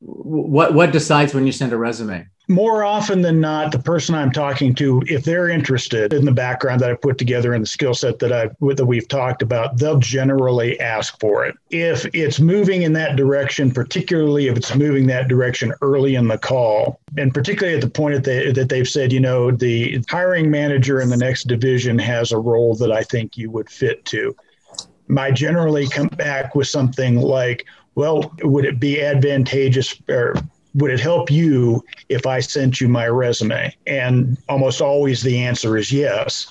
what what decides when you send a resume? more often than not, the person I'm talking to, if they're interested in the background that I put together and the skill set that I that we've talked about, they'll generally ask for it. If it's moving in that direction, particularly if it's moving that direction early in the call, and particularly at the point that, they, that they've said, you know, the hiring manager in the next division has a role that I think you would fit to. I generally come back with something like, well, would it be advantageous or would it help you if I sent you my resume? And almost always the answer is yes.